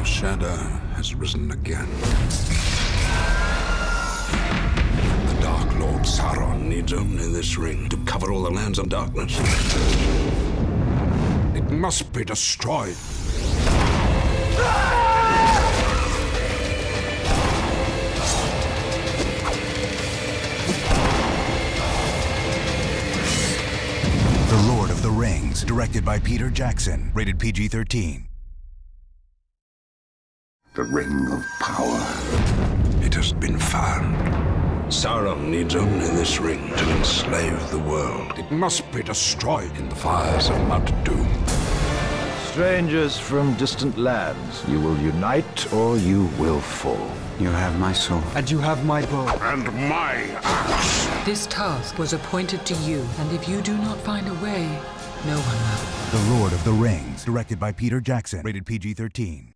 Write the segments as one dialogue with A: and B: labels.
A: The shadow has risen again. The Dark Lord Sauron needs only this ring to cover all the lands of darkness. It must be destroyed.
B: The Lord of the Rings, directed by Peter Jackson, rated PG 13.
A: The Ring of Power. It has been found. Sauron needs only this ring to enslave the world. It must be destroyed in the fires of Mount Doom.
C: Strangers from distant lands, you will unite or you will fall.
D: You have my sword.
E: And you have my bow.
A: And my axe.
F: This task was appointed to you, and if you do not find a way, no one will.
B: The Lord of the Rings, directed by Peter Jackson, rated PG 13.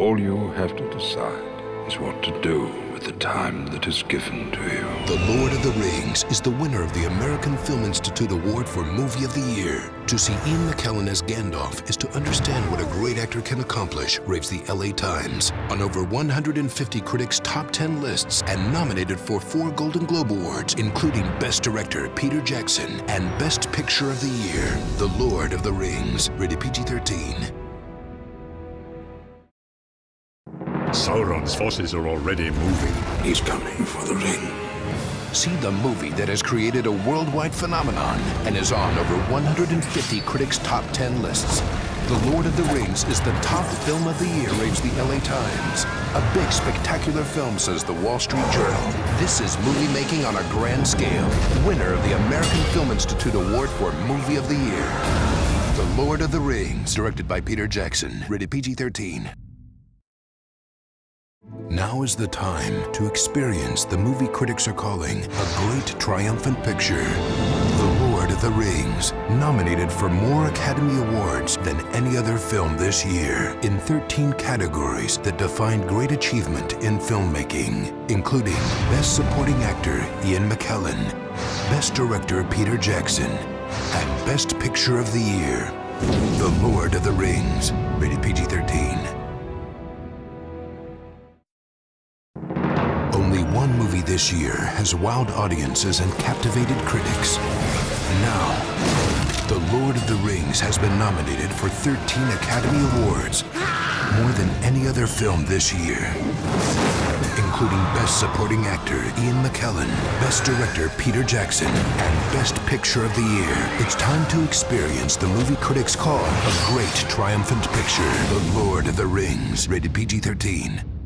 A: All you have to decide is what to do with the time that is given to you.
G: The Lord of the Rings is the winner of the American Film Institute Award for Movie of the Year. To see Ian McKellen as Gandalf is to understand what a great actor can accomplish, raves the LA Times. On over 150 critics' top 10 lists and nominated for four Golden Globe Awards, including Best Director Peter Jackson and Best Picture of the Year, The Lord of the Rings, rated PG 13.
H: Sauron's forces are already moving.
A: He's coming for the ring.
G: See the movie that has created a worldwide phenomenon and is on over 150 critics' top 10 lists. The Lord of the Rings is the top film of the year, raves the LA Times. A big, spectacular film, says the Wall Street Journal. This is movie making on a grand scale. Winner of the American Film Institute Award for Movie of the Year. The Lord of the Rings, directed by Peter Jackson, rated PG 13. Now is the time to experience the movie critics are calling a great triumphant picture. The Lord of the Rings, nominated for more Academy Awards than any other film this year in 13 categories that define great achievement in filmmaking, including Best Supporting Actor Ian McKellen, Best Director Peter Jackson, and Best Picture of the Year, The Lord of the Rings, rated PG-13. This year has wowed audiences and captivated critics. Now, The Lord of the Rings has been nominated for 13 Academy Awards, more than any other film this year, including Best Supporting Actor Ian McKellen, Best Director Peter Jackson, and Best Picture of the Year. It's time to experience the movie critics call a great triumphant picture, The Lord of the Rings, rated PG-13.